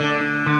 Música